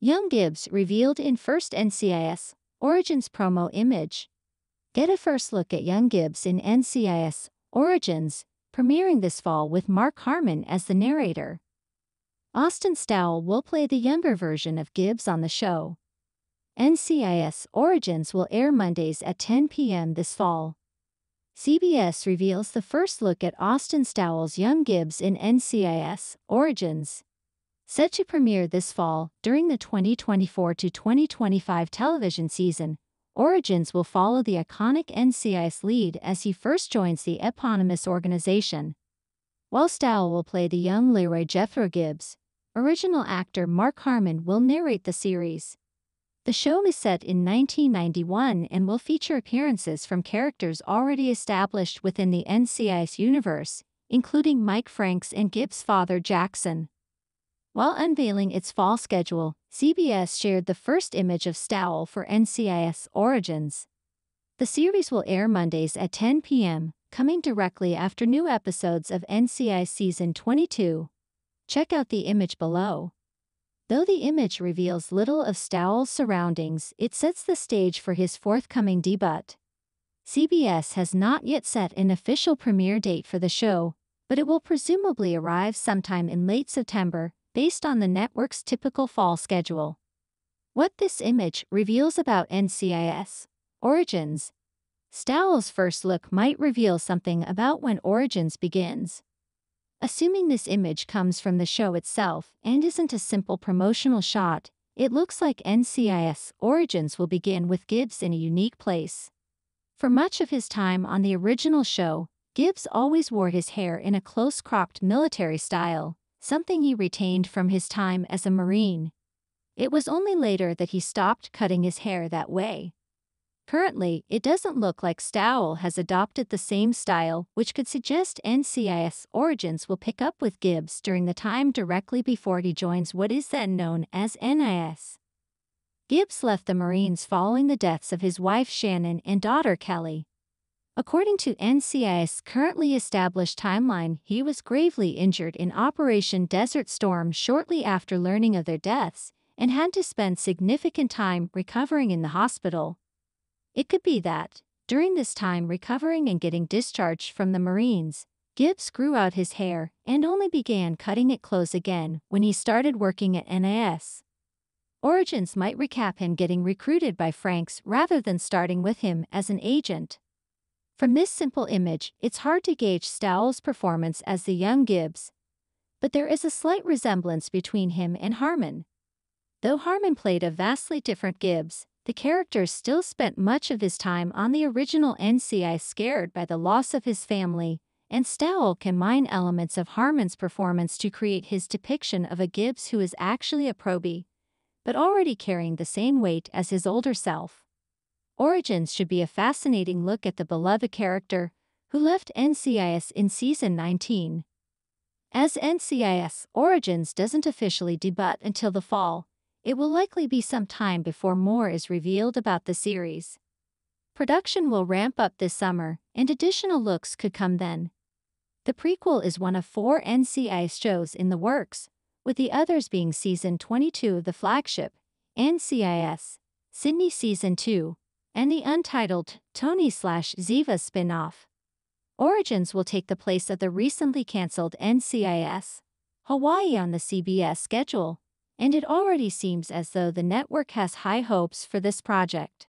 Young Gibbs revealed in first NCIS Origins promo image. Get a first look at Young Gibbs in NCIS Origins, premiering this fall with Mark Harmon as the narrator. Austin Stowell will play the younger version of Gibbs on the show. NCIS Origins will air Mondays at 10 p.m. this fall. CBS reveals the first look at Austin Stowell's young Gibbs in NCIS Origins. Set to premiere this fall during the 2024 to 2025 television season, Origins will follow the iconic NCIS lead as he first joins the eponymous organization. While Stowell will play the young Leroy Jethro Gibbs, original actor Mark Harmon will narrate the series. The show is set in 1991 and will feature appearances from characters already established within the NCIS universe, including Mike Franks and Gibbs' father Jackson. While unveiling its fall schedule, CBS shared the first image of Stowell for NCIS Origins. The series will air Mondays at 10 p.m., coming directly after new episodes of NCIS Season 22. Check out the image below. Though the image reveals little of Stowell's surroundings, it sets the stage for his forthcoming debut. CBS has not yet set an official premiere date for the show, but it will presumably arrive sometime in late September, based on the network's typical fall schedule. What this image reveals about NCIS Origins Stowell's first look might reveal something about when Origins begins. Assuming this image comes from the show itself and isn't a simple promotional shot, it looks like NCIS Origins will begin with Gibbs in a unique place. For much of his time on the original show, Gibbs always wore his hair in a close cropped military style, something he retained from his time as a Marine. It was only later that he stopped cutting his hair that way. Currently, it doesn't look like Stowell has adopted the same style, which could suggest NCIS Origins will pick up with Gibbs during the time directly before he joins what is then known as NIS. Gibbs left the Marines following the deaths of his wife Shannon and daughter Kelly. According to NCIS' currently established timeline, he was gravely injured in Operation Desert Storm shortly after learning of their deaths and had to spend significant time recovering in the hospital. It could be that, during this time recovering and getting discharged from the Marines, Gibbs grew out his hair and only began cutting it close again when he started working at NIS. Origins might recap him getting recruited by Franks rather than starting with him as an agent. From this simple image, it's hard to gauge Stowell's performance as the young Gibbs, but there is a slight resemblance between him and Harmon. Though Harmon played a vastly different Gibbs, the character still spent much of his time on the original NCI scared by the loss of his family, and Stowell can mine elements of Harmon's performance to create his depiction of a Gibbs who is actually a probie, but already carrying the same weight as his older self. Origins should be a fascinating look at the beloved character, who left NCIS in season 19. As NCIS, Origins doesn't officially debut until the fall, it will likely be some time before more is revealed about the series. Production will ramp up this summer, and additional looks could come then. The prequel is one of four NCIS shows in the works, with the others being Season 22 of the flagship, NCIS, Sydney Season 2, and the untitled Tony slash Ziva spin-off. Origins will take the place of the recently cancelled NCIS, Hawaii on the CBS schedule and it already seems as though the network has high hopes for this project.